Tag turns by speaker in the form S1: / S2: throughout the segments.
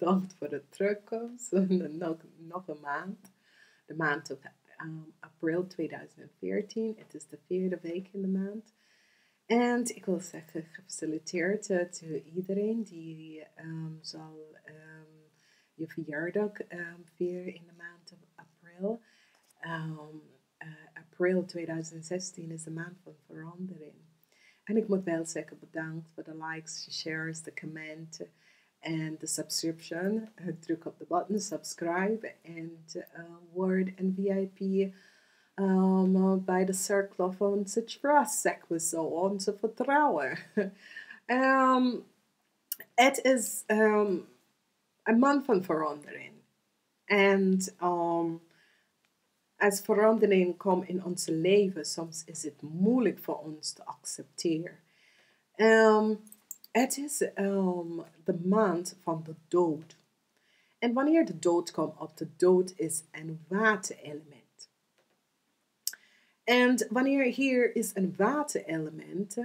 S1: bedankt voor het terugkomen. nog, nog een maand. De maand op um, april 2014. Het is de vierde week in de maand. En ik wil zeggen gefaciliteerd uh, iedereen die um, zal um, je verjaardag vieren in de maand april. Uh, april 2016 is een maand van verandering. En ik moet wel zeggen bedankt voor de likes, de shares, de commenten en the subscription. Druk op de button subscribe and uh, word een VIP um, bij de cirkel trust, zeggen we zo, onze vertrouwen. um, het is um, een man van verandering. En um, als verandering komt in ons leven, soms is het moeilijk voor ons te accepteren. Um, het is um, de maand van de dood. En wanneer de dood komt op de dood is een waterelement. En wanneer hier is een waterelement,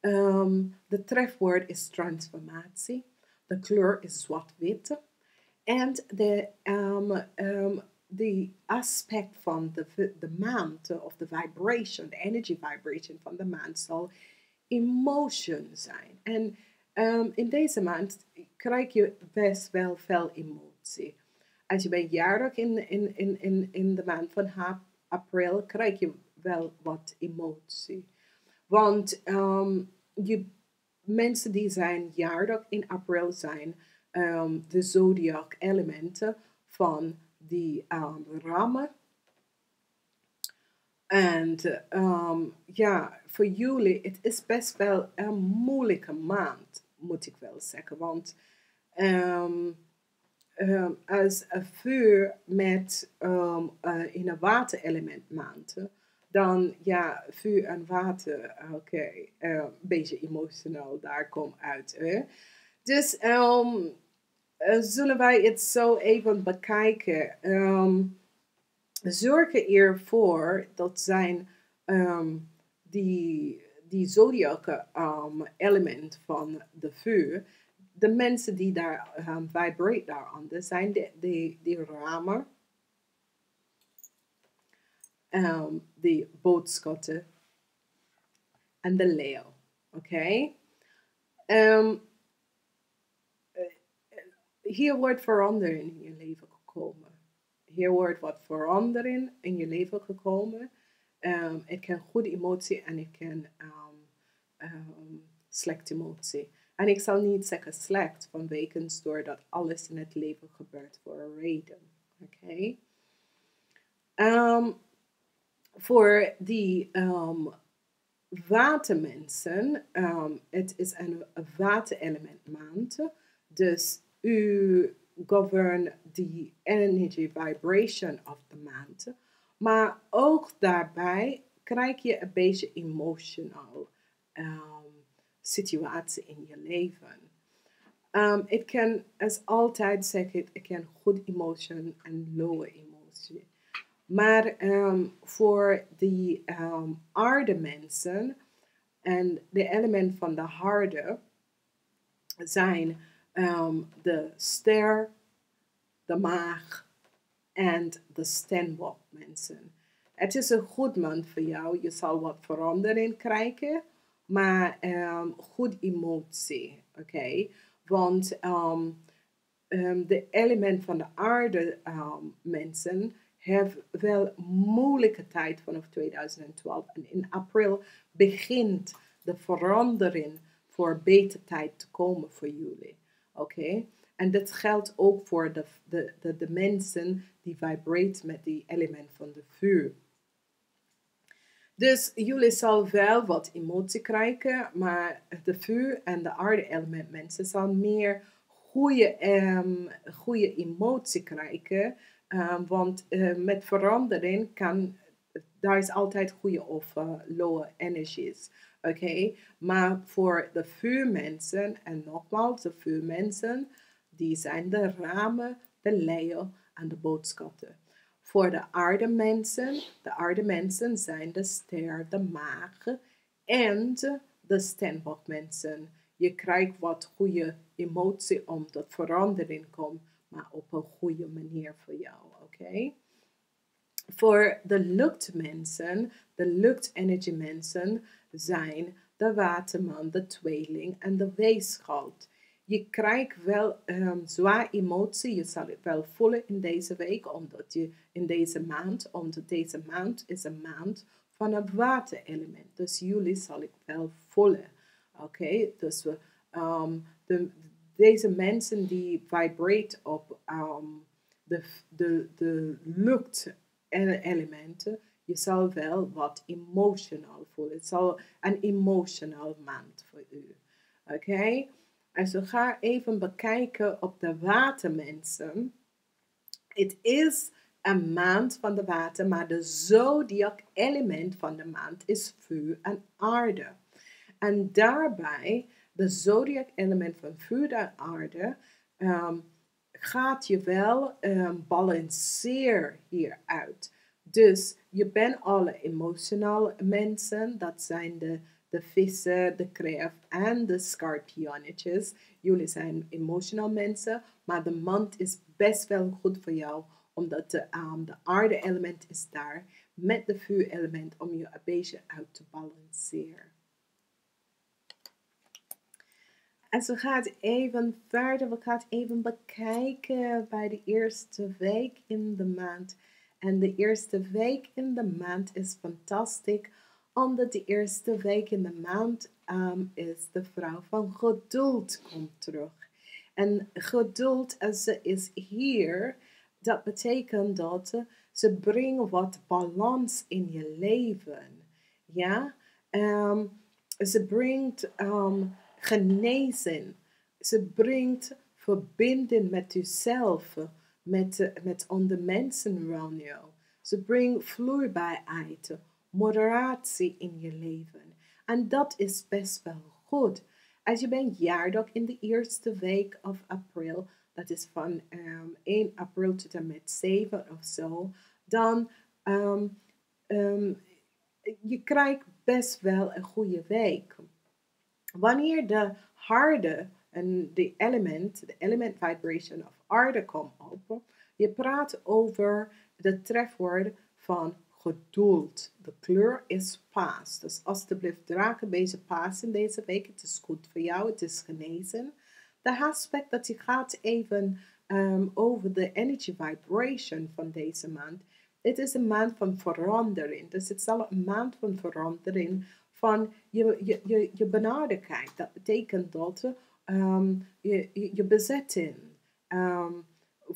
S1: um, de trefwoord is transformatie. De kleur is zwart-wit. En de, um, um, de aspect van de, de maand, of de vibration, de energy vibration van de maand zal emotion zijn. En um, in deze maand krijg je best wel veel emotie. Als je bent jarig in, in, in, in, in de maand van april, krijg je wel wat emotie. Want um, je, mensen die zijn jarig in april zijn um, de zodiac elementen van die ramen. En ja, voor jullie, het is best wel een moeilijke maand, moet ik wel zeggen. Want um, um, als een vuur met uh, in een waterelement maand, dan ja, vuur en water, oké, uh, een beetje emotioneel, daar komt uit. Hè? Dus um, zullen wij het zo even bekijken. Um, zorgen ervoor dat zijn um, die, die zodiac um, element van de vuur, de mensen die daar um, vibrate daaronder zijn de, de, de ramen, um, de boodschatten en de leeuw. Oké? Um, hier wordt verandering in je leven gekomen. Hier wordt wat verandering in je leven gekomen. Het kan goede emotie en het kan um, um, slechte emotie. En ik zal niet zeggen slecht, vanwege doordat alles in het leven gebeurt voor een reden. Oké? Okay? voor die watermensen, het is een waterelement maand. Dus u govern the energy vibration of the maand. Maar ook daarbij krijg je een beetje emotional um, situatie in je leven. Um, ik kan als altijd zeggen, ik kan goed emotion en low emotie. Maar um, voor um, aarde mensen en de element van de harde zijn de ster, de maag en de steenbok mensen. Het is een goed maand voor jou. Je zal wat verandering krijgen, maar um, goed emotie. Oké? Okay? Want um, de element van de aarde mensen hebben wel moeilijke tijd vanaf 2012. En in april begint de verandering voor beter tijd te komen voor jullie. Oké? En dat geldt ook voor de, de, de, de mensen die vibrate met die element van de vuur. Dus jullie zal wel wat emotie krijgen, maar de vuur en de aarde element mensen zal meer goede, um, goede emotie krijgen. Um, want uh, met verandering kan, daar is altijd goede of uh, lowe energies. Oké, maar voor de vuurmensen, en nogmaals, de vuurmensen, die zijn de ramen, de leeuw en de boodschappen. Voor de aardemensen, de aardemensen zijn de ster, de maag en de steenbokmensen. Je krijgt wat goede emotie omdat verandering komt, maar op een goede manier voor jou. Oké? Voor de luchtmensen, de luchtenergy mensen zijn de waterman, de tweeling en de weeskald. Je krijgt wel um, zwaar emotie, je zal het wel voelen in deze week, omdat je in deze maand, omdat deze maand is een maand van het waterelement. Dus jullie zal ik wel voelen. Oké, dus we, um, de, deze mensen die vibrate op um, de, de, de luchtelementen, je zal wel wat emotional voelen. Het zal een emotional maand voor u. Oké? Zo ga even bekijken op de watermensen. Het is een maand van de water, maar de zodiac element van de maand is vuur en aarde. En daarbij, de zodiac element van vuur en aarde, um, gaat je wel um, balanceer hieruit. Dus je bent alle emotionele mensen, dat zijn de, de vissen, de kreeft en de scorpionnetjes. Jullie zijn emotional mensen, maar de maand is best wel goed voor jou, omdat de, de aarde-element is daar met de vuur-element om je een beetje uit te balanceren. En ze gaat even verder, we gaan even bekijken bij de eerste week in de maand. En de eerste week in de maand is fantastisch, omdat de eerste week in de maand um, is de vrouw van geduld komt terug. En geduld, als ze is hier, dat betekent dat ze brengen wat balans in je leven. Ja, um, ze brengt um, genezen. Ze brengt verbinding met jezelf met, met andere mensen around jou. Ze brengt vloeibaarheid, moderatie in je leven. En dat is best wel goed. Als je bent jaardag in de eerste week of april, dat is van um, ehm, 1 april tot en met 7 of zo, dan um, je krijgt best wel een goede week. Wanneer de harde en de element, de element vibration of aarde komt op, je praat over de trefwoord van geduld. De kleur is paas. Dus alsjeblieft draag een beetje paas in deze week. Het is goed voor jou, het is genezen. De aspect dat je gaat even um, over de energy vibration van deze maand. Het is een maand van verandering. Dus het zal een maand van verandering van je, je, je, je. Dat betekent dat um, je, je bezetting, um,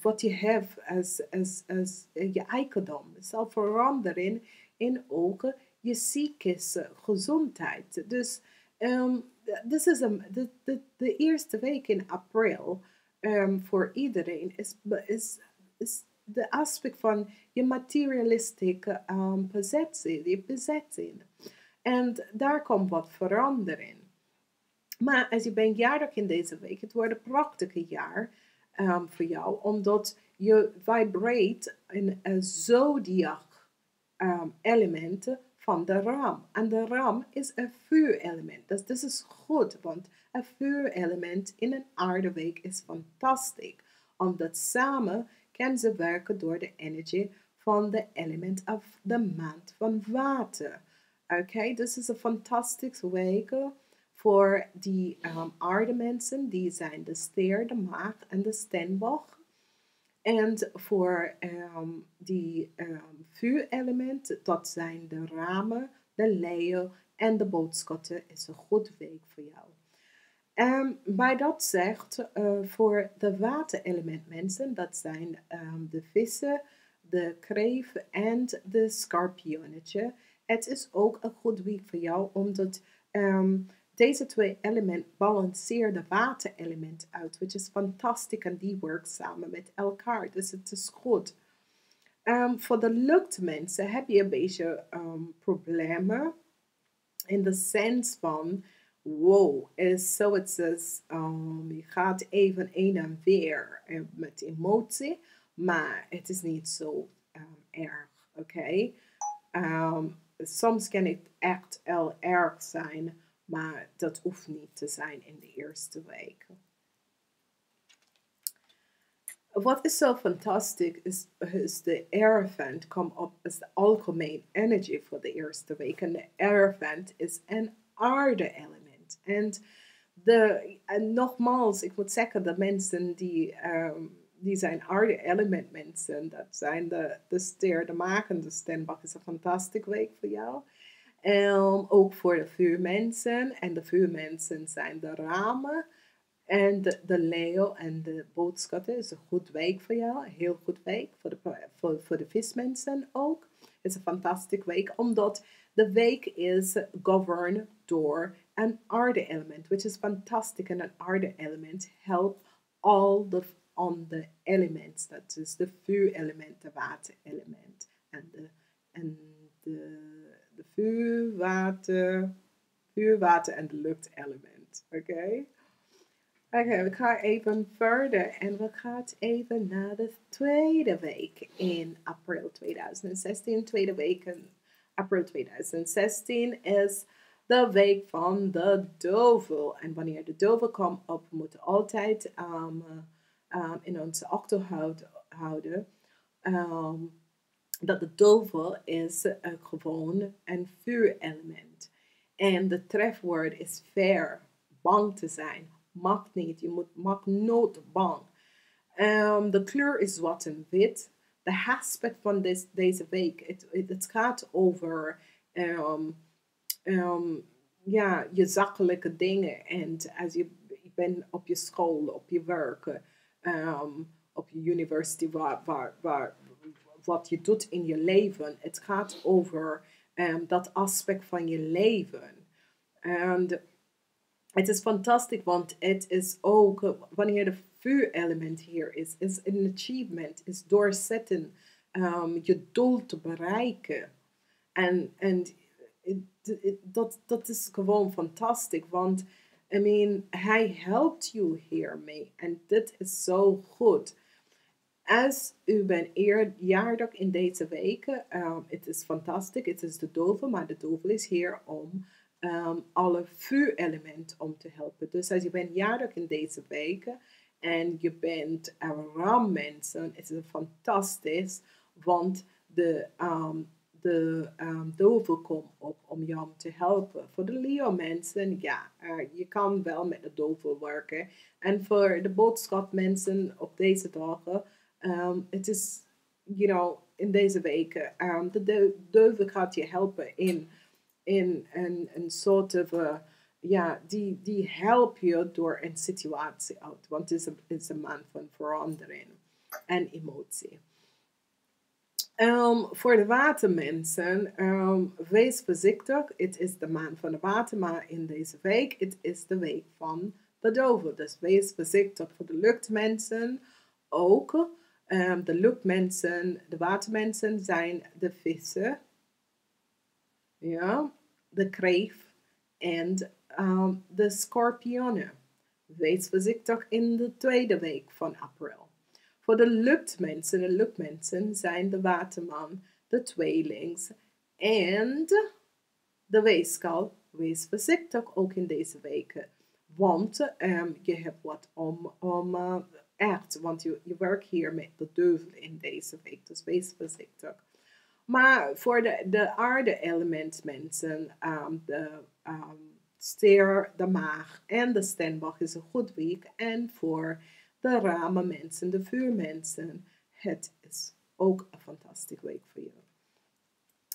S1: wat je hebt als, als, als je eigendom, zal veranderen in ook je psychische gezondheid. Dus um, is de, de, de eerste week in april um, voor iedereen is, is, is de aspect van je materialistische um, bezetting, je bezetting. En daar komt wat verandering. Maar als je bent jarig in deze week, het wordt een prachtige jaar um, voor jou, omdat je vibrate in een zodiac um, element van de ram. En de ram is een vuurelement. Dus dit is goed, want een vuurelement in een aardeweek is fantastisch. Omdat samen kan ze werken door de energie van de element of de maand van water. Oké, okay, dus is een fantastische week voor die um, aardemensen. Die zijn de steer, de maag en de steenbok. En voor um, die um, vuurelement, dat zijn de ramen, de leeuw en de boodschatten, is een goed week voor jou. Um, bij dat zegt, uh, voor de waterelement mensen, dat zijn de vissen, de kreef en de scorpionnetje. Het is ook een goed week voor jou, omdat deze twee elementen balanceren de waterelement uit, which is fantastisch en die werken samen met elkaar. Dus het is goed. Um, voor de luchtmensen heb je een beetje um, problemen in de sens van, wow, is zo het is, um, je gaat even een en weer uh, met emotie, maar het is niet zo erg, oké? Okay? soms kan het echt heel erg zijn Maar dat hoeft niet te zijn in de eerste week. Wat is zo fantastisch is, is de Air komt op als de algemeen energy voor de eerste week. En de Air is een aarde-element. En, de, en nogmaals, ik moet zeggen, de mensen die, um, die zijn aarde-element mensen, dat zijn de, de ster, de makende Stenbach is een fantastische week voor jou. Um, ook voor de vuurmensen. En de vuurmensen zijn de ramen. En de, de leeuw en de boodschatten is een goed week voor jou. Heel goed week voor de, voor, voor de vismensen ook. Het is een fantastische week, omdat de week is governed door een aarde-element, which is fantastic. En een aarde-element helpt all the andere elements. Dat is de vuur-element, de water-element en de, en de vuur, water, vuur, water en de lucht-element. Oké? Okay? Oké, we gaan even verder en we gaan even naar de tweede week in april 2016. Tweede week in april 2016 is de week van de dovel. En wanneer de dovel komt op, we moeten altijd um, um, in onze achterhoofd houden um, dat de dovel is uh, gewoon een vuurelement. En de trefwoord is fair, bang te zijn Mag niet. Je moet, mag nooit bang. Um, de kleur is zwart en wit. De aspect van this, deze week, het gaat over um, um, ja, je zakelijke dingen. En als je, je bent op je school, op je werk, op je university, waar, waar, waar, wat je doet in je leven. Het gaat over dat aspect van je leven. En het is fantastisch, want het is ook, wanneer de vuurelement hier is, is een achievement, is doorzetten, um, je doel te bereiken. En, en dat, dat is gewoon fantastisch, want I mean, hij helpt je hiermee. En dit is zo goed. Als u bent jaardag in deze weken, um, het is fantastisch, het is de dove, maar de dove is hier om um, alle vuurelementen om te helpen. Dus als je bent jarig in deze weken en je bent rammensen, is het fantastisch, want de, um, de um, komt op om jou te helpen. Voor de Leo-mensen, ja, uh, je kan wel met de dovel werken. En voor de boodschapmensen op deze dagen, het is, you know, in deze weken, de duivel gaat je helpen in in een, een soort van, ja, die, die help je door een situatie uit. Want het is een, het van verandering en emotie. Um, voor de watermensen, um, wees voorzichtig. Het is de maand van de water, maar in deze week, het is de week van de dove. Dus wees voorzichtig voor de luchtmensen ook. Um, de luchtmensen, de watermensen zijn de vissen. Ja, de kreef en um, de scorpionen. Wees voorzichtig in de tweede week van april. Voor de luchtmensen, de luchtmensen zijn de waterman, de tweelings en de weeskal. Wees voorzichtig ook in deze weken. Want um, je hebt wat om, om uh, echt, want je, je werkt hier met de duivel in deze week. Dus wees voorzichtig. Maar voor de, de aarde-element mensen, um, de um, de maag en de stenbach is een goed week. En voor de ramen mensen, de vuurmensen, het is ook een fantastische week voor je.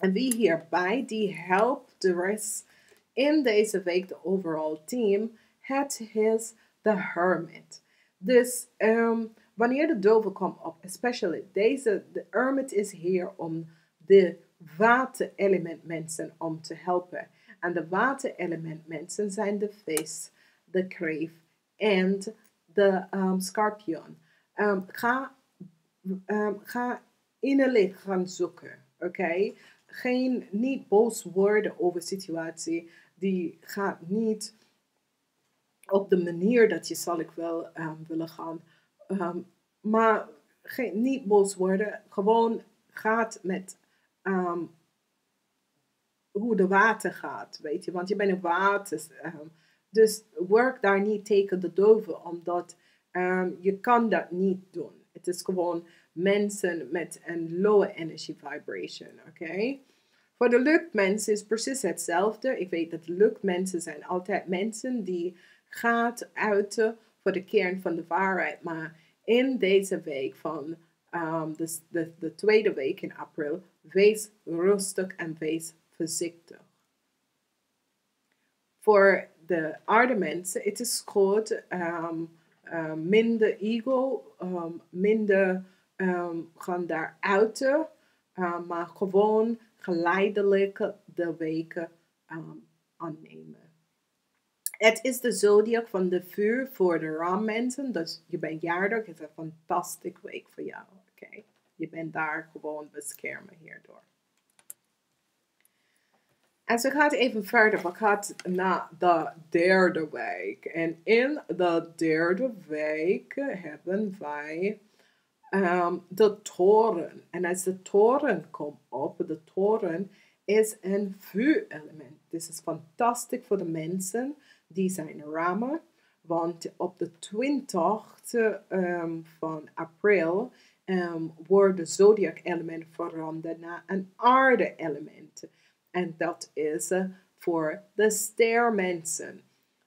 S1: En wie hierbij, die helpt de rest in deze week, de overall team, het is de hermit. Dus um, wanneer de dove komt op, especially deze, de hermit is hier om de waterelement om te helpen. En de waterelement zijn de vis, de kreef en de um, scorpion. Um, ga, ga innerlijk gaan zoeken, oké? Geen, niet boos worden over situatie. Die gaat niet op de manier dat je zal ik wel um, willen gaan. maar geen, niet boos worden. Gewoon gaat met um, hoe de water gaat, weet je. Want je bent een water. ehm, dus work daar niet tegen de doven, omdat ehm, je kan dat niet doen. Het is gewoon mensen met een low energy vibration, oké? Voor de luchtmensen is precies hetzelfde. Ik weet dat luchtmensen zijn altijd mensen die gaat uiten voor de kern van de waarheid. Maar in deze week van ehm, de, de, de tweede week in april, wees rustig en wees voorzichtig. Voor de aarde mensen, het is goed, ehm, ehm, minder ego, minder gaan daar uiten, maar gewoon geleidelijk de weken aannemen. Het is de zodiac van de vuur voor de rammensen, dus je bent jaardag, het is een fantastische week voor jou, oké? Je bent daar gewoon beschermen hierdoor. En ze gaat even verder. We gaan naar de derde week. En in de derde week hebben wij ehm, de toren. En als de toren komt op, de toren is een vuurelement. Dit is fantastisch voor de mensen die zijn ramen. Want op de 20e ehm, van april ehm, wordt de zodiac element veranderd naar een aarde element. En dat is eh, voor de stermensen.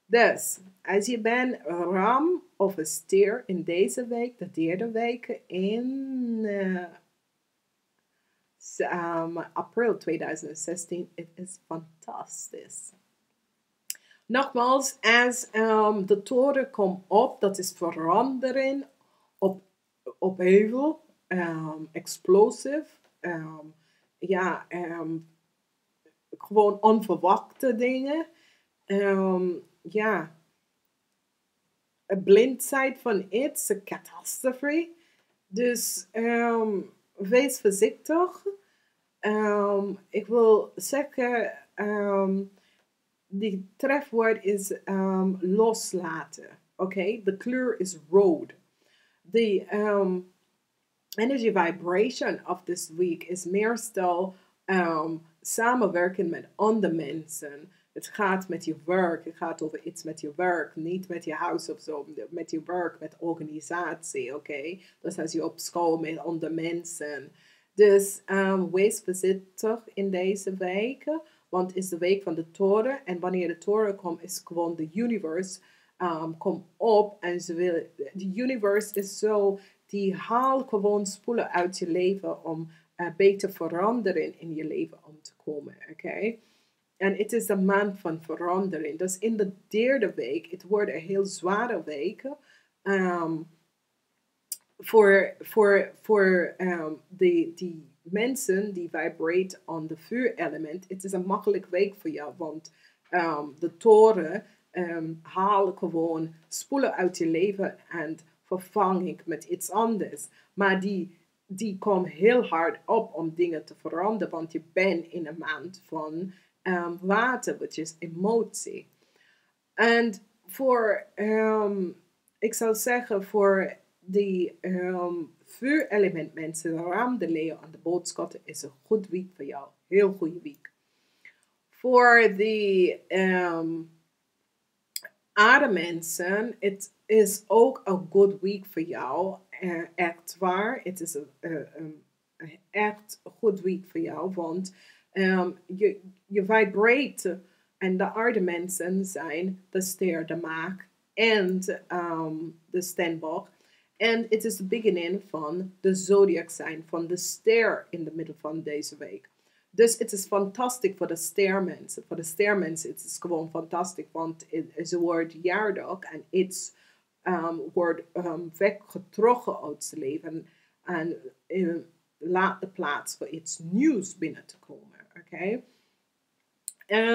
S1: Dus, als je bent ram of een stier in deze week, de derde week in eh, um, april 2016, het is fantastisch. Nogmaals, als ehm, de toren komt op, dat is verandering op, op heuvel, um, explosive, ehm, ja, ehm, gewoon onverwachte dingen. Ehm, ja, een blindheid van iets, een catastrofe. Dus ehm, wees voorzichtig. Ehm, ik wil zeggen, ehm, die trefwoord is ehm, loslaten. Oké, de kleur is rood. The um, energy vibration of this week is meestal um, samenwerken met andere mensen. Het gaat met je werk, het gaat over iets met je werk, niet met je huis of zo, met je werk, met organisatie, oké? Dus als je op school met andere mensen. Dus um, wees voorzichtig in deze week, want is de week van de toren. En wanneer de toren komt, is gewoon de universe um, op en ze wil, de universe is zo, die haalt gewoon spoelen uit je leven om uh, beter veranderen in je leven om te komen, oké? En het is een maand van verandering. Dus in de derde week, het een heel zware week. Um, voor voor, voor um, die, die mensen die vibrate on de vuurelement. Het is een makkelijk week voor jou, want um, de toren um, halen gewoon spoelen uit je leven en vervang ik met iets anders. Maar die, die komen heel hard op om dingen te veranderen, want je bent in een maand van um, water, which is emotie. En voor, ik zou zeggen, voor die um, vuurelement mensen, de raam, de leeuw en de boodschatten, is een goed week voor jou. Heel goede week. Voor de um, aardemensen, het is ook een good week voor jou. Uh, echt waar. Het is een, uh, um, echt goed week voor jou, want um, je, je vibrate en de aardemensen zijn de ster, de maak en um, de steenbok. En het is de beginning van de zodiac zijn, van de ster in de middel van deze week. Dus het is fantastisch voor de stermensen. Voor de stermensen het is gewoon fantastisch, want ze wordt jaardag en iets um, wordt um, weggetrokken uit zijn leven en uh, laat de plaats voor iets nieuws binnen te komen. Oké? Okay?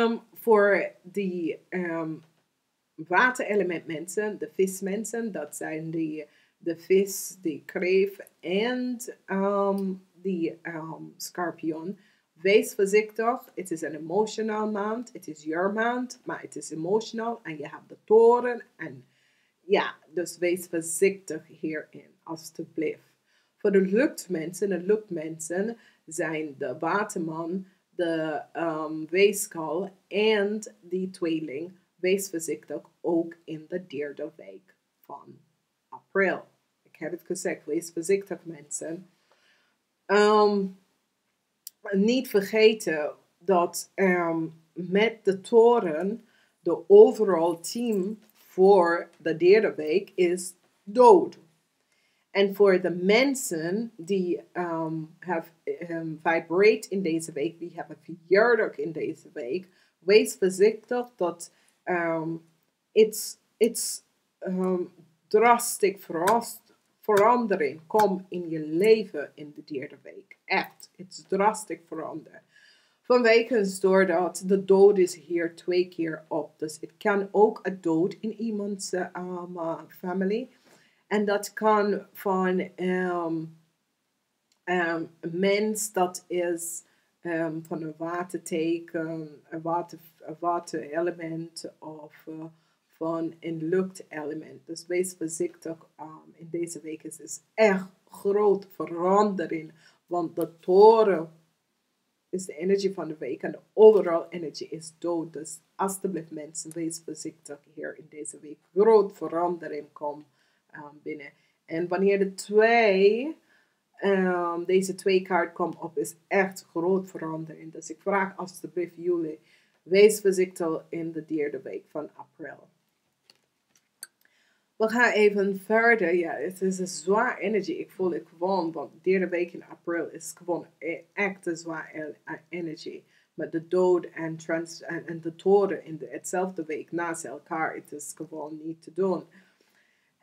S1: Um, voor die waterelement mensen, de vismensen, dat zijn die, de vis, die kreef en um, die scorpion. Wees voorzichtig, het is een emotional maand, het is your maand, maar het is emotional en je hebt de toren en ja, dus wees voorzichtig hierin, alstublieft. Voor de luchtmensen, de luchtmensen zijn de waterman, de um, weeskal en die tweeling, wees voorzichtig ook in de derde week van april. Ik heb het gezegd, wees voorzichtig mensen. Um, niet vergeten dat um, met de toren de overall team voor de derde week is dood. En voor de mensen die um, have, in deze week, die hebben verjaardag in deze week, wees voorzichtig dat um, it's, it's um, drastisch verandering komt in je leven in de derde week. Echt, het is drastisch veranderen. Vanwege doordat de dood is hier twee keer op. Dus het kan ook een dood in iemands um, familie. En dat kan van um, um, een mens dat is um, van een waterteken, een, water, een waterelement of uh, van een luchtelement. Dus wees voorzichtig. Um, in deze week is het echt groot verandering. Want de toren is de energie van de week en de overall energy is dood. Dus alsjeblieft mensen, wees voorzichtig hier in deze week. Groot verandering komt um, binnen. En wanneer de twee, um, deze twee kaart komt op, is echt groot verandering. Dus ik vraag alsjeblieft jullie, wees voorzichtig in de derde week van april. We gaan even verder. Ja, het is een zwaar energie. Ik voel het gewoon, want de derde week in april is gewoon e-, echt een zwaar energie. Met de dood en, trans en, de toren in de, week naast elkaar. Het is gewoon niet te doen.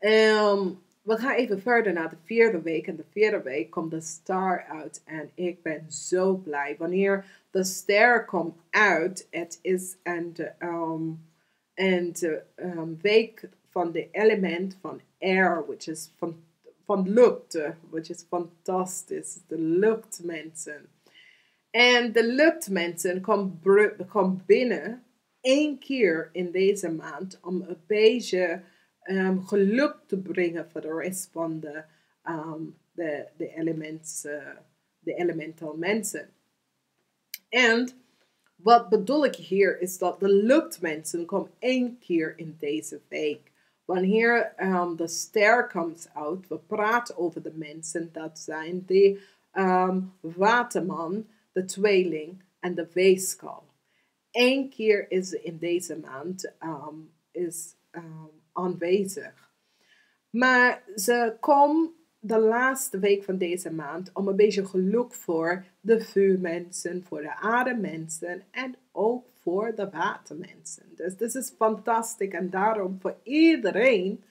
S1: Um, we gaan even verder naar de vierde week. En de vierde week komt de star uit. En ik ben zo blij. Wanneer de ster komt uit, het is een, um, um, week van de element van air, which is van, van lucht, which is fantastisch. De luchtmensen. En de luchtmensen komen kom binnen één keer in deze maand om een beetje um, geluk te brengen voor de rest van de, um, de, de, uh, de elemental mensen. En wat bedoel ik hier is dat de luchtmensen komen één keer in deze week. Wanneer um, de ster komt uit, we praten over de mensen, dat zijn de um, waterman, de tweeling en de weeskal. Eén keer is in deze maand um, is, aanwezig. Maar ze komen de laatste week van deze maand om een beetje geluk voor de vuurmensen, voor de aardemensen en ook voor de watermensen. Dus dit is fantastisch en daarom voor iedereen,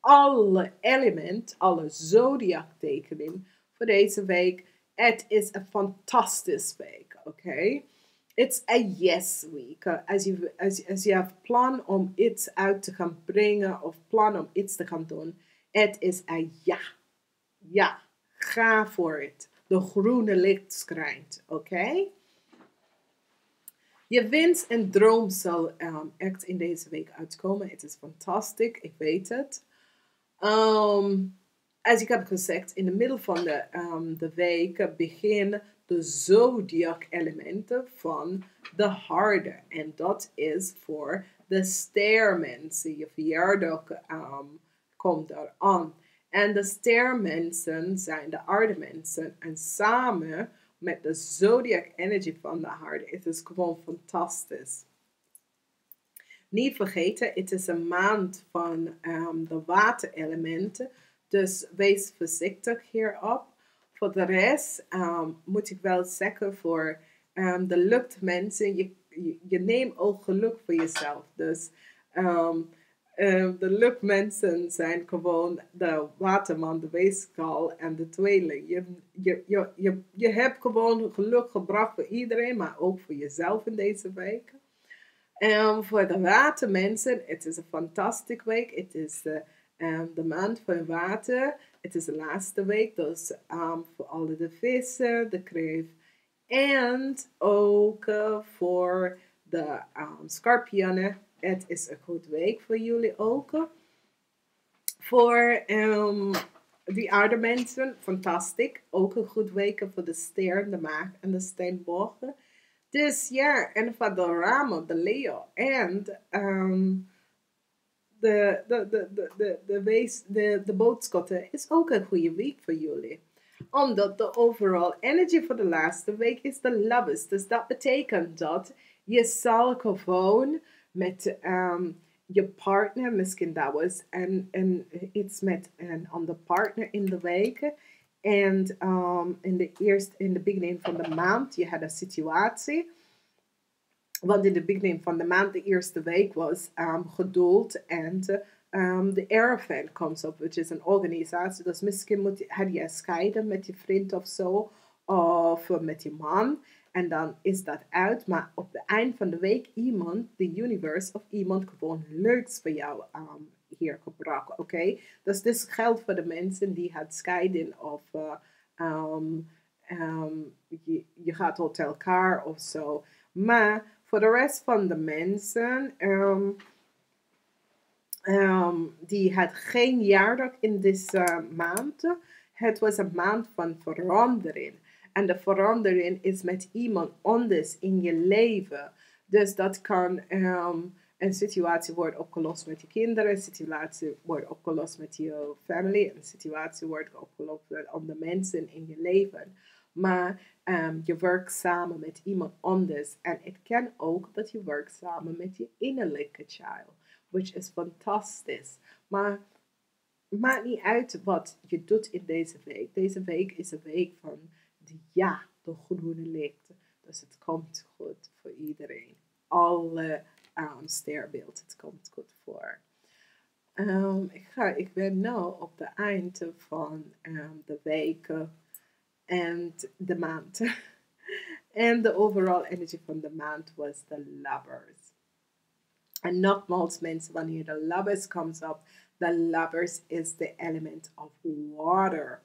S1: alle elementen, alle zodiactekenen voor deze week. Het is een fantastische week, oké? Okay? it's a yes week. Als je, als, als je hebt plan om iets uit te gaan brengen of plan om iets te gaan doen, het is een ja. Ja, ga voor het. De groene licht schijnt, oké? Je wens en droom zal um, echt in deze week uitkomen. Het is fantastisch, ik weet het. Um, als ik heb gezegd, in de middel van de, um, de week begin de zodiac elementen van de harde. En dat is voor de stermensen. Je verjaardag komt eraan. En de stermensen zijn de aarde mensen. En samen met de zodiac energy van de is het gewoon fantastisch. Niet vergeten, het is een maand van um, de waterelementen. Dus wees voorzichtig hierop. Voor de rest um, moet ik wel zeggen voor um, de luchtmensen, je, je, je, neemt ook geluk voor jezelf. Dus de luchtmensen zijn gewoon de waterman, de weeskal en de tweeling. Je, je, je, je, je hebt gewoon geluk gebracht voor iedereen, maar ook voor jezelf in deze week. En voor de watermensen, het is een fantastische week. Het is uh, de maand van water. Het is de laatste week, dus um, voor alle de vissen, de kreef en ook uh, voor de um, scorpionen. Het is een goed week voor jullie ook. Voor um, die oude mensen, fantastisch. Ook een goed week voor de ster, de maag en de steenbogen. Dus ja, en van de ramen, de Leo. En um, de, de, de, de, de, de, de, de boodschappen is ook een goede week voor jullie. Omdat de overall energy voor de laatste week is de lovers. Dus dat betekent dat je zal gewoon met um, je partner, misschien dat was en, en iets met een andere partner in de week. En um, in de eerste, in de beginning van de maand, je had een situatie. Want in de beginning van de maand, de eerste week, was um, geduld en um, de Airfan komt op, which is een organisatie. Dus misschien moet had je scheiden met je vriend of zo, of met je man. En dan is dat uit. Maar op het eind van de week iemand, de universe of iemand gewoon leuks voor jou um, hier gebruiken. Oké? Dus dit geldt voor de mensen die het scheiden of uh, um, um, je, gaat tot elkaar of zo. Maar voor de rest van de mensen die had geen jaardag in deze maand. Het was een maand van verandering. En de verandering is met iemand anders in je leven. Dus dat kan um, een situatie worden opgelost met je kinderen, een situatie wordt opgelost met je familie, een situatie wordt opgelost met andere mensen in je leven. Maar um, je werkt samen met iemand anders. En het kan ook dat je werkt samen met je innerlijke child, which is fantastisch. Maar maakt niet uit wat je doet in deze week. Deze week is een week van ja, de groene licht. Dus het komt goed voor iedereen. Alle um, het komt goed voor. Um, ik, ga, ik ben nu op het eind van um, de weken en de maand. en de overall energy van de maand was de lovers. En nogmaals mensen, wanneer de lovers comes op, the lovers is the element of water.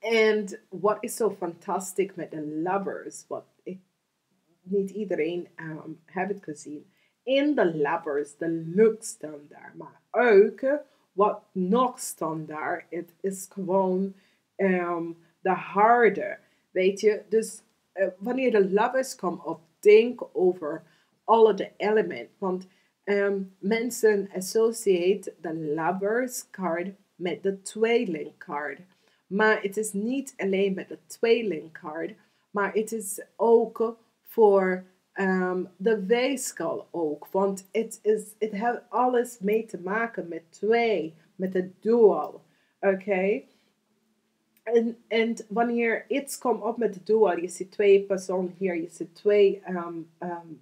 S1: En wat is zo fantastisch met de lovers, wat ik, niet iedereen um, gezien. In de lovers, de look standaard, maar ook wat nog standaard, het is gewoon um, de harde, weet je. Dus uh, wanneer de lovers komen op, denk over alle de elementen, want um, mensen associate de lovers card met de tweeling card. Maar het is niet alleen met de tweelingkaart, maar het is ook voor um, de weeskal ook. Want het, is, het heeft alles mee te maken met twee, met de dual. Oké? En, en wanneer iets komt op met de dual, je ziet twee personen hier, je ziet twee um,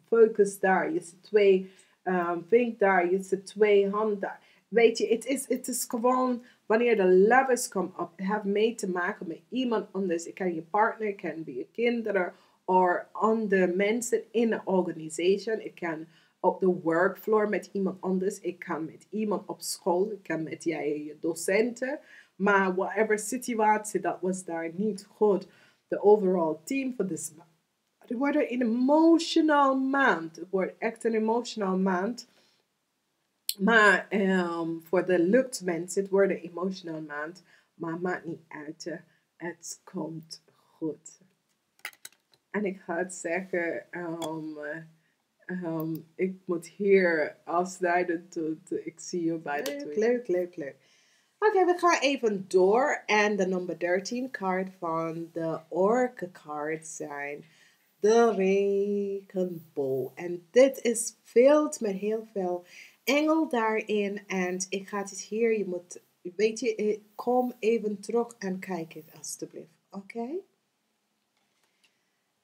S1: focus daar, je ziet twee um, vink daar, je ziet twee handen daar. Weet je, het is, het is gewoon wanneer de levels komen op, have mee te maken met iemand anders. Het kan je partner, het kan je kinderen, of andere mensen in een organisatie. Het kan op de workfloor met iemand anders. Ik kan met iemand op school. Ik kan met jij je docenten. Maar whatever situatie, dat was daar niet goed. De overall team voor deze maand. Het wordt een emotional maand. Het wordt echt een emotional maand. Maar um, voor de lukt mensen, het wordt een emotional maand. Maar maakt niet uit. Het komt goed. En ik ga het zeggen, um, um, ik moet hier afsnijden tot ik zie je bij de
S2: Leuk, leuk, leuk, leuk. Oké, we gaan even door. En de nummer 13 kaart van de Oracle card zijn de regenboog. En dit is veel met heel veel engel daarin. En ik ga het hier, je moet, weet je, kom even terug en kijk het alstublieft. Oké?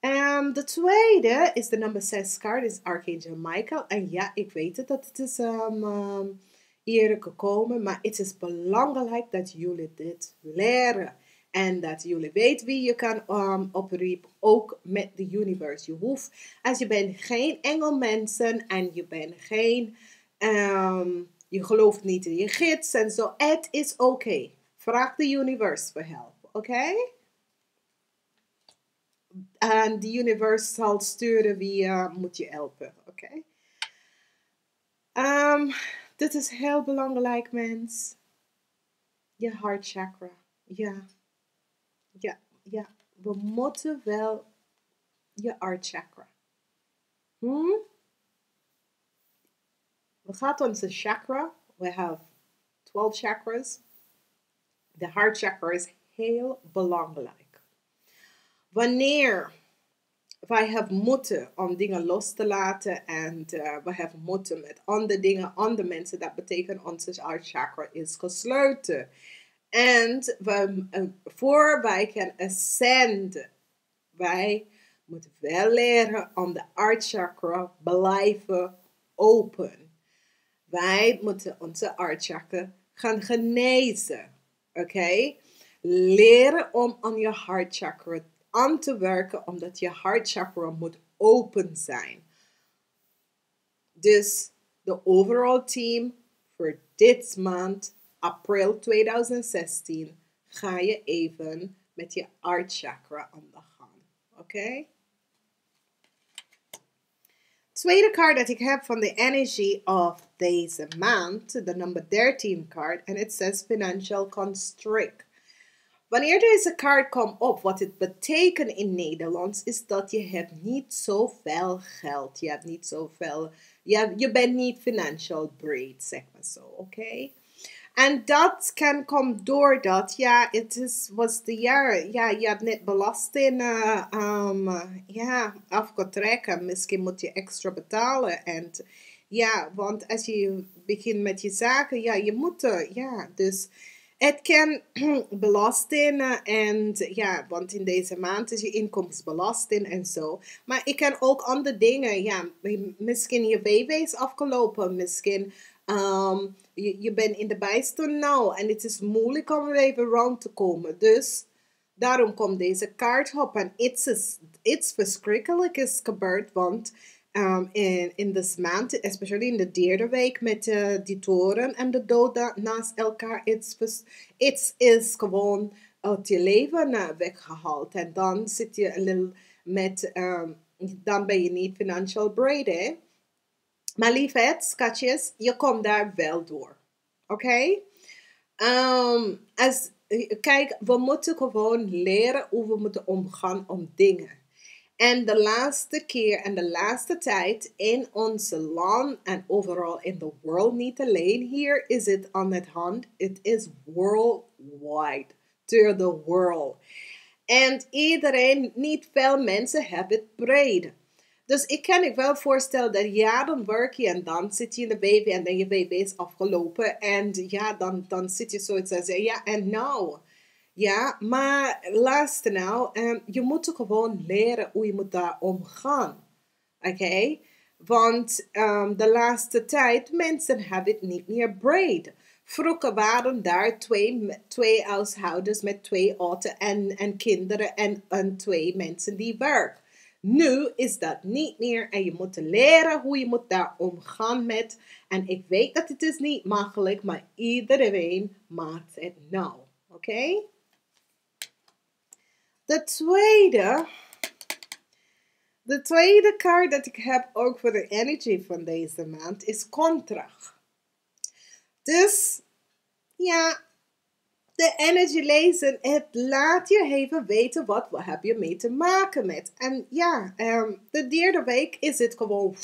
S2: En de tweede is de nummer 6 kaart, is Archangel Michael. En ja, ik weet het dat het is um, hier gekomen, maar het is belangrijk dat jullie dit leren. En dat jullie weten wie je kan um, oproepen, ook met de universe. Je hoeft, als je bent geen engelmensen en je bent geen Um, je gelooft niet in je gids en zo. Het is oké. Vraag de universe voor hulp. Oké? En de universe zal sturen wie uh, moet je helpen. Oké? Okay? Um, dit is heel belangrijk, mens. Je hartchakra. Ja. Ja, ja. We moeten wel je hartchakra. Hmm? Gaan onze chakra. We have 12 chakras. De heart chakra is heel belangrijk. Wanneer wij hebben moeten om dingen los te laten en uh, we hebben moeten met andere dingen, andere mensen, dat betekent onze heart chakra is gesloten. En we, uh, voor wij kunnen ascenden, wij moeten wel leren om de heart chakra blijven open. Wij moeten onze heart chakra gaan genezen. Oké? Leren om aan je heart chakra aan te werken, omdat je heart chakra moet open zijn. Dus de overall team voor dit maand, april 2016, ga je even met je heart chakra aan de gang. Oké? Tweede kaart dat ik heb van de energy of deze maand, de number 13 kaart, en het says financial constrict. Wanneer deze kaart komt op, wat het betekent in Nederlands, is that dat je hebt niet zoveel geld. Je hebt niet zoveel, je, je bent niet financial breed, zeg maar zo, oké? En dat kan komen doordat, ja, het is, was de jaar, ja, je hebt net belasting uh, um, ja, afgetrekken. Misschien moet je extra betalen. En ja, want als je begint met je zaken, ja, je moet, uh, ja, dus het kan belasting en ja, want in deze maand is je inkomensbelasting en zo. Maar ik kan ook andere dingen, ja, misschien je is afgelopen, misschien um, je, je bent in de bijstand nou en het is moeilijk om er even rond te komen. Dus daarom komt deze kaart op en iets, is, verschrikkelijk is gebeurd, want um, in, in this maand, especially in de derde week met uh, die toren en de dood naast elkaar, iets, is gewoon uit je leven uh, weggehaald. En dan zit je met, um, dan ben je niet financial braid, hè? Maar liefheid, schatjes, je komt daar wel door. Oké? Okay? Um, kijk, we moeten gewoon leren hoe we moeten omgaan om dingen. En de laatste keer en de laatste tijd in onze land en overal in de wereld, niet alleen hier is het aan het hand, het is worldwide, to the world. En iedereen, niet veel mensen hebben het breed. Dus ik kan me wel voorstellen dat ja, dan werk je en dan zit je in de baby en dan je baby is afgelopen. En ja, dan, dan zit je zoiets en zeggen, ja, en nou? Ja, maar luister nou, um, je moet gewoon leren hoe je moet daar omgaan. Oké? Want um, de laatste tijd, mensen hebben het niet meer braid. Vroeger waren daar twee, twee huishoudens met twee auto's en, en kinderen en, en twee mensen die werken. Nu is dat niet meer en je moet leren hoe je moet daar omgaan met. En ik weet dat het is niet makkelijk, maar iedereen maakt het nou. Oké? De tweede, de tweede kaart dat ik heb ook voor de energy van deze maand is contract. Dus ja, de energy lezen, het laat je even weten wat we heb je mee te maken met. En ja, um, de derde week is het gewoon.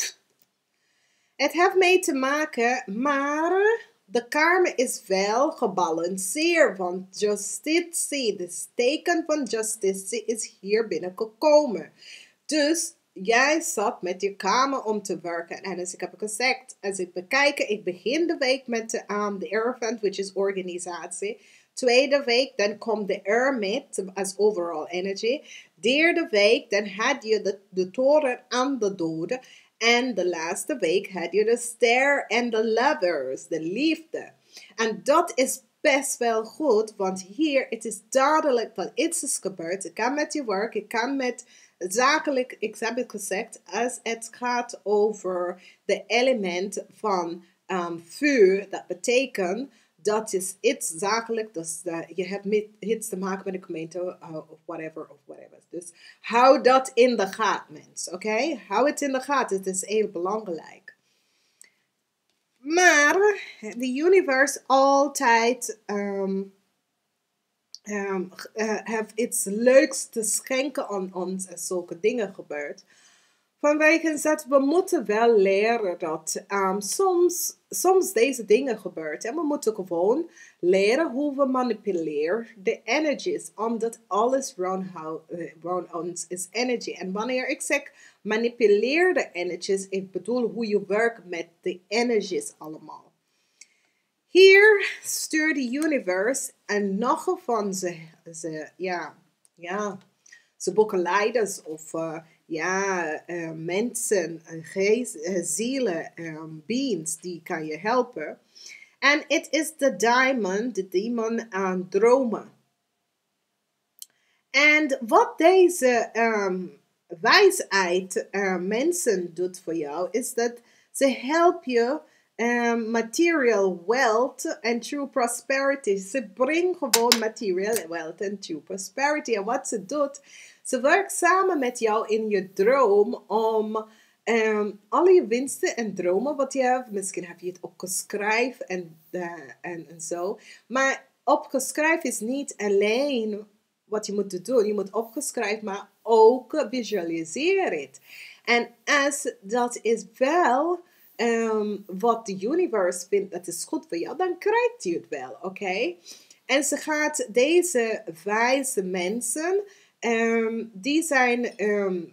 S2: Het heeft mee te maken, maar de karma is wel gebalanceerd, want justitie, de teken van justitie is hier binnengekomen. Dus jij zat met je kamer om te werken. En als ik heb gezegd, als ik bekijk, ik begin de week met de, um, de event, which is organisatie. Tweede week, dan komt de Hermit als overall energy. Derde week, dan had je de, de toren aan de doden. En de laatste week had je de ster en de lovers, de liefde. En dat is best wel goed, want hier het is duidelijk dat iets is gebeurd. Ik kan met je werk, ik kan met zakelijk, ik heb het gezegd, als het gaat over de element van um, vuur, dat betekent dat is iets zakelijk, dus je hebt met, iets te maken met de gemeente uh, of whatever, of whatever. Dus hou dat in de gaten, mensen, oké? Okay? Hou het in de gaten, het is heel belangrijk. Maar de universe altijd um, um, heeft iets leuks te schenken aan ons en zulke dingen gebeurt. Vanwege dat we moeten wel leren dat um, soms, soms deze dingen gebeuren. En we moeten gewoon leren hoe we manipuleren de energies. Omdat alles rond, uh, rond ons is energy. En wanneer ik zeg manipuleer de energies, ik bedoel hoe je werkt met de energies allemaal. Hier stuurt de universe en nog van ze, ze ja, ja, ze boeken leiders of... Uh, ja, uh, mensen, geest, uh, zielen, um, beings die kan je helpen. En het is de diamond, de demon aan dromen. En wat deze um, wijsheid mensen doet voor jou, is dat ze helpen je um, material wealth en true prosperity. Ze brengen gewoon material wealth en true prosperity. En wat ze doet, ze werkt samen met jou in je droom om um, alle je winsten en dromen wat je hebt. Misschien heb je het opgeschreven en, uh, en, en zo. Maar opgeschreven is niet alleen wat je moet doen. Je moet opgeschreven, maar ook visualiseren het. En als dat is wel um, wat de universe vindt dat is goed voor jou, dan krijgt je het wel, oké? En ze gaat deze wijze mensen Um, die zijn um,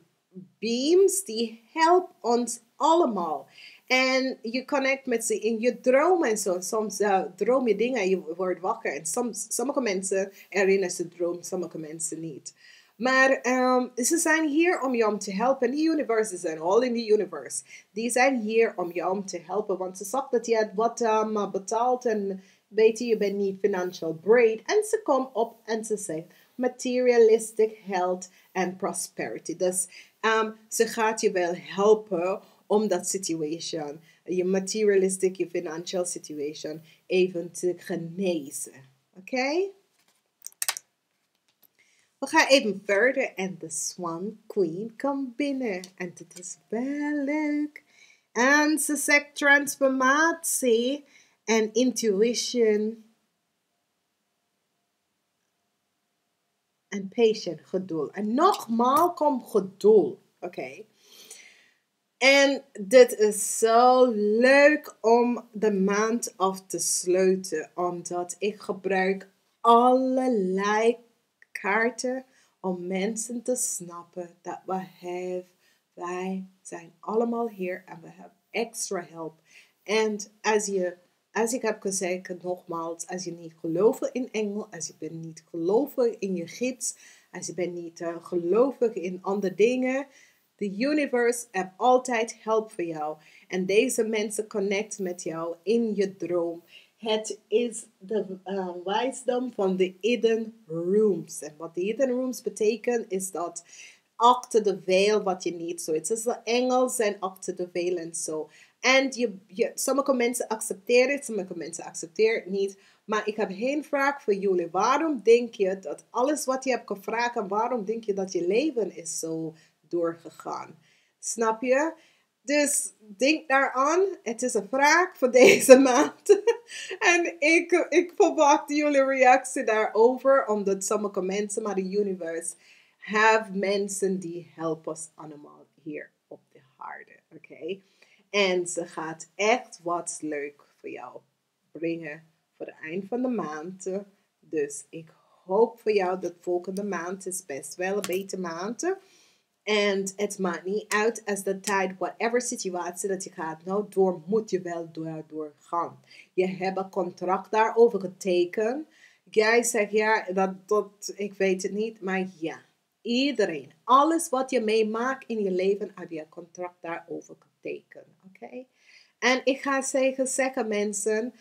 S2: beams die helpen ons allemaal. En je connect met ze in je dromen en zo. Soms uh, droom je dingen en je wordt wakker. En soms, sommige mensen herinneren ze droom, sommige mensen niet. Maar um, ze zijn hier om je om te helpen. The universe zijn all in the universe. Die zijn hier om je om te helpen. Want ze zag dat je wat um, betaalt en weet je, je bent niet financial braid. En ze komt op en ze zegt, materialistic health and prosperity. Dus um, ze gaat je wel helpen om dat situation, je materialistic, je financial situation, even te genezen. Oké? Okay? We gaan even verder en de Swan Queen komt binnen. En het is wel leuk. En ze zegt transformatie en intuition en patient, geduld. En nogmaals kom geduld, oké? En dit is zo leuk om de maand af te sluiten, omdat ik gebruik allerlei om mensen te snappen dat we hebben, wij zijn allemaal hier en we hebben extra hulp. En als je als ik heb gezegd, nogmaals, als je niet gelooft in engel, als je bent niet gelovig in je gids, als je bent niet uh, gelovig in andere dingen, de universe heeft altijd hulp voor jou. En deze mensen connect met jou in je droom. Het is de uh, wijsdom van de hidden rooms. En wat de hidden rooms betekent, is dat achter de veil wat je niet zo. Het is de engels zijn achter de veil en zo. En je, je, sommige mensen accepteren het, sommige mensen accepteren het niet. Maar ik heb geen vraag voor jullie. Waarom denk je dat alles wat je hebt gevraagd, en waarom denk je dat je leven is zo doorgegaan? Snap je? Dus denk daaraan. Het is een vraag voor deze maand. en ik, ik verwacht jullie reactie daarover. Omdat sommige mensen, maar de universe, hebben mensen die helpen ons allemaal hier op de harde. Oké? En ze gaat echt wat leuk voor jou brengen voor het eind van de maand. Dus ik hoop voor jou dat volgende maand is best wel een betere maand. En het maakt niet uit als de tijd, whatever situatie dat je gaat nou door, moet je wel door, doorgaan. Je hebt een contract daarover getekend. Jij zegt ja, dat, dat, ik weet het niet, maar ja. Iedereen, alles wat je meemaakt in je leven, heb je een contract daarover getekend. Oké? En ik ga zeggen, zeggen mensen,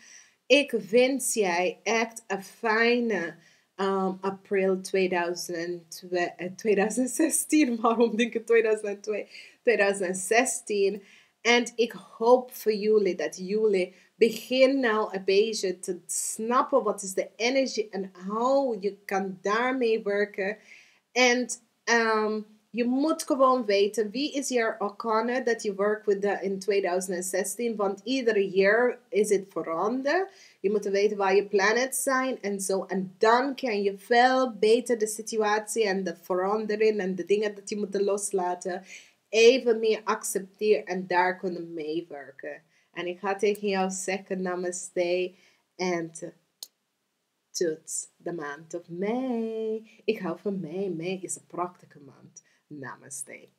S2: ik wens jij echt een fijne um, april 2002, 2016. Eh, Waarom denk ik 2002? 2016. En ik hoop voor jullie dat jullie begin nou een beetje te snappen wat is de energie en hoe je kan daarmee werken. En um, je moet gewoon weten wie is je arcana dat je werkt with in 2016. Want iedere jaar is het veranderd. Je moet weten waar je planets zijn en zo. En dan kan je veel beter de situatie en de verandering en de dingen dat je moet loslaten even meer accepteer en daar kunnen meewerken. En ik ga tegen jou zeggen namaste en tot de maand of mei. Ik hou van mei. Mei is een prachtige maand. Namaste.